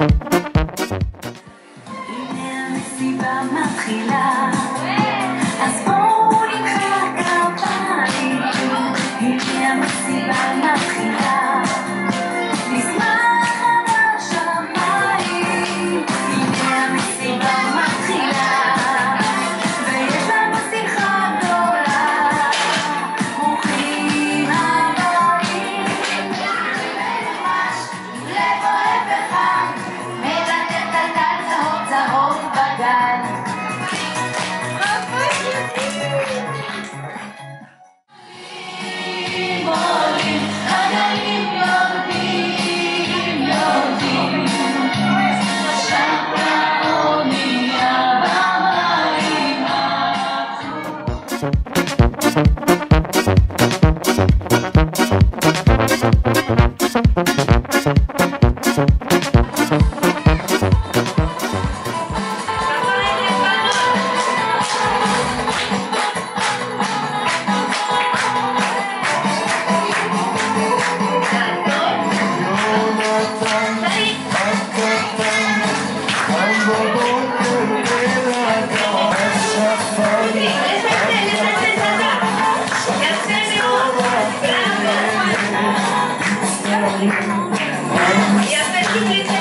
הנה המסיבה מתחילה. 啊！别费劲。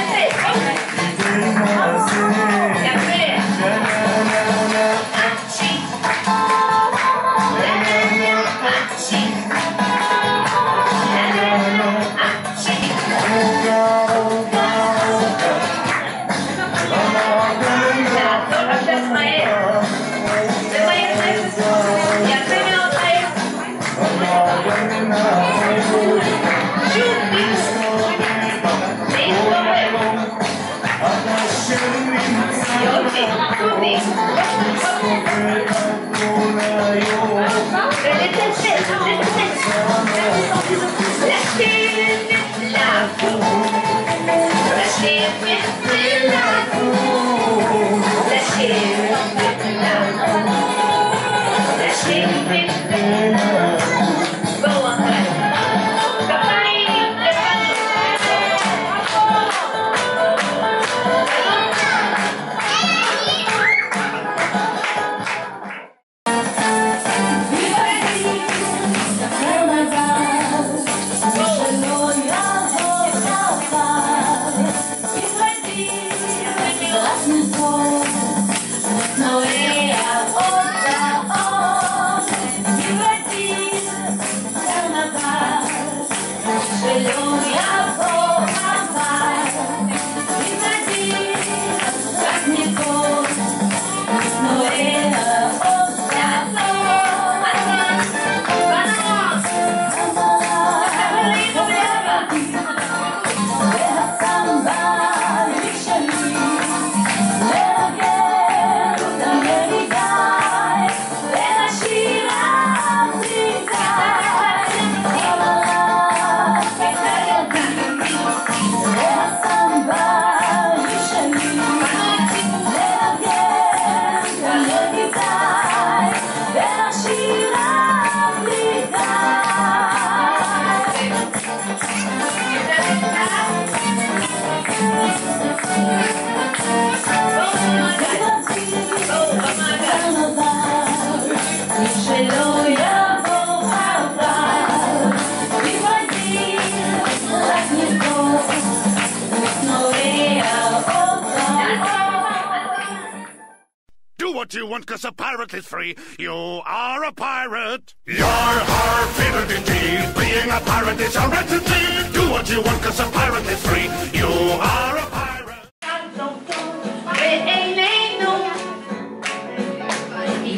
you want, cause a pirate is free. You are a pirate. You're our fidelity. Being a pirate is our entity. Do what you want, cause a pirate is free. You are a pirate.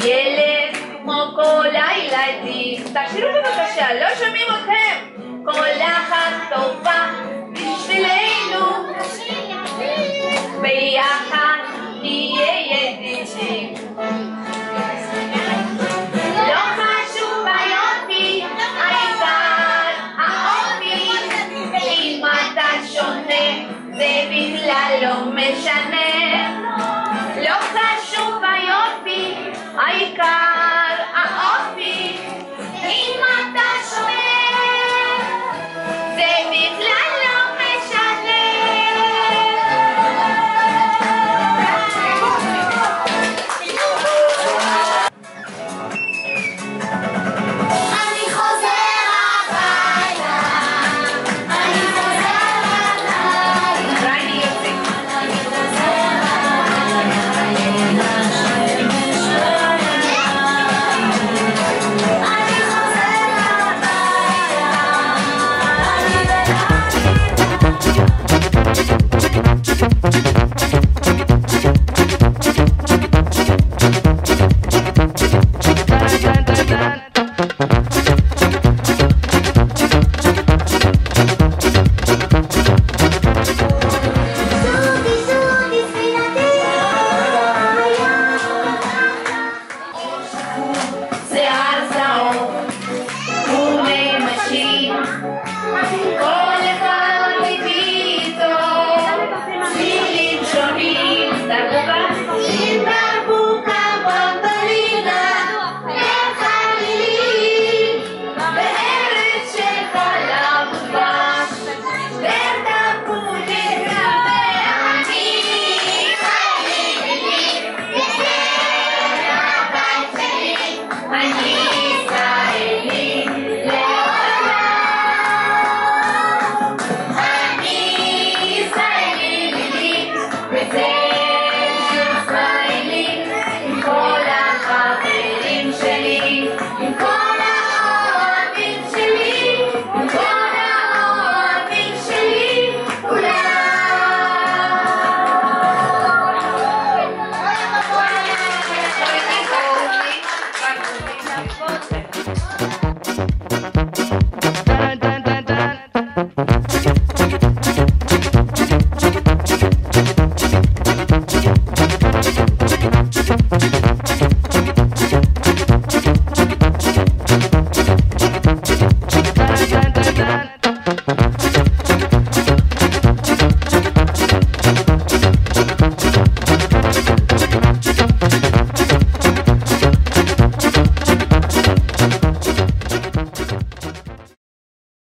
ילד כמו כל הילדים, תשאירו בבקשה, לא שומעים אתכם. כל אחת טובה בשבילנו, ביחד Mm-hmm.